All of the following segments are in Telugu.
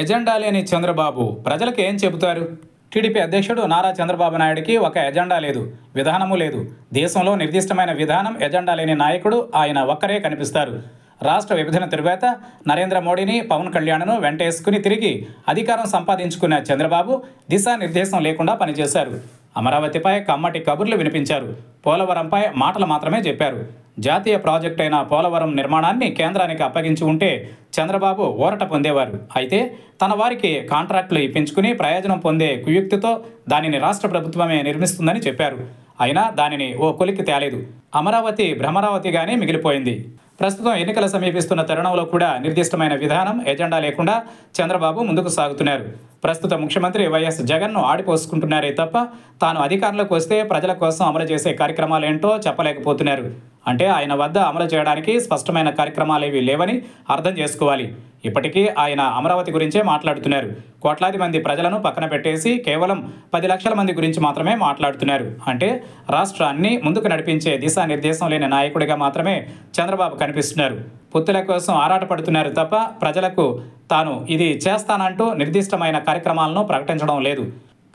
ఎజెండా లేని చంద్రబాబు ప్రజలకు ఏం చెబుతారు? టీడీపీ అధ్యక్షుడు నారా చంద్రబాబు నాయుడికి ఒక ఎజెండా లేదు విధానము లేదు. దేశంలో నిర్దిష్టమైన విధానం ఎజెండా లేని నాయకుడు ఆయన ఒక్కరే కనిపిస్తారు. రాష్ట్ర విభజన తరువాత నరేంద్ర మోడీని పవన్ కళ్యాణ్ను వెంటేసుకుని తిరిగి అధికారం సంపాదించుకున్న చంద్రబాబు దిశానిర్దేశం లేకుండా పనిచేశారు. అమరావతిపై కమ్మటి కబుర్లు వినిపించారు. పోలవరంపై మాటలు మాత్రమే చెప్పారు. జాతీయ ప్రాజెక్ట్ అయిన పోలవరం నిర్మాణాన్ని కేంద్రానికి అప్పగించి ఉంటే చంద్రబాబు ఊరట పొందేవారు. అయితే తన వారికి కాంట్రాక్టులు ఇప్పించుకుని ప్రయోజనం పొందే కుయుక్తితో దానిని రాష్ట్ర ప్రభుత్వమే నిర్మిస్తుందని చెప్పారు. అయినా దానిని ఓ కొలిక్కి తేలేదు. అమరావతి భ్రమరావతిగానే మిగిలిపోయింది. ప్రస్తుతం ఎన్నికలు సమీపిస్తున్న తరుణంలో కూడా నిర్దిష్టమైన విధానం ఎజెండా లేకుండా చంద్రబాబు ముందుకు సాగుతున్నారు. ప్రస్తుత ముఖ్యమంత్రి వైఎస్ జగన్ను ఆడిపోసుకుంటున్నారే తప్ప తాను అధికారంలోకి వస్తే ప్రజల కోసం అమలు చేసే కార్యక్రమాలు ఏంటో చెప్పలేకపోతున్నారు. అంటే ఆయన వద్ద అమలు చేయడానికి స్పష్టమైన కార్యక్రమాలు ఏవి లేవని అర్థం చేసుకోవాలి. ఇప్పటికీ ఆయన అమరావతి గురించే మాట్లాడుతున్నారు. కోట్లాది మంది ప్రజలను పక్కన పెట్టేసి కేవలం పది లక్షల మంది గురించి మాత్రమే మాట్లాడుతున్నారు. అంటే రాష్ట్రాన్ని ముందుకు నడిపించే దిశానిర్దేశం లేని నాయకుడిగా మాత్రమే చంద్రబాబు కనిపిస్తున్నారు. పుత్తుల కోసం ఆరాటపడుతున్నారు తప్ప ప్రజలకు తాను ఇది చేస్తానంటూ నిర్దిష్టమైన కార్యక్రమాలను ప్రకటించడం లేదు.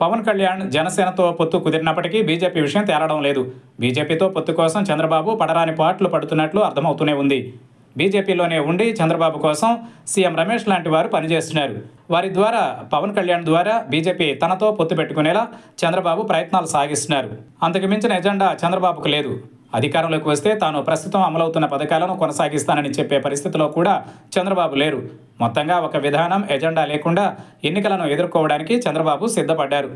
పవన్ కళ్యాణ్ జనసేనతో పొత్తు కుదిరినప్పటికీ బీజేపీ విషయం తేలడం లేదు. బీజేపీతో పొత్తు కోసం చంద్రబాబు పడరాని పాటలు పడుతున్నట్లు అర్థమవుతూనే ఉంది. బీజేపీలోనే ఉండి చంద్రబాబు కోసం సీఎం రమేష్ లాంటి వారు పనిచేస్తున్నారు. వారి ద్వారా పవన్ కళ్యాణ్ ద్వారా బీజేపీ తనతో పొత్తు పెట్టుకునేలా చంద్రబాబు ప్రయత్నాలు సాగిస్తున్నారు. అంతకు మించిన ఎజెండా చంద్రబాబుకు లేదు. అధికారంలోకి వస్తే తాను ప్రస్తుతం అమలవుతున్న పథకాలను కొనసాగిస్తానని చెప్పే పరిస్థితిలో కూడా చంద్రబాబు లేరు. మొత్తంగా ఒక విధానం ఎజెండా లేకుండా ఎన్నికలను ఎదుర్కోవడానికి చంద్రబాబు సిద్ధపడ్డారు.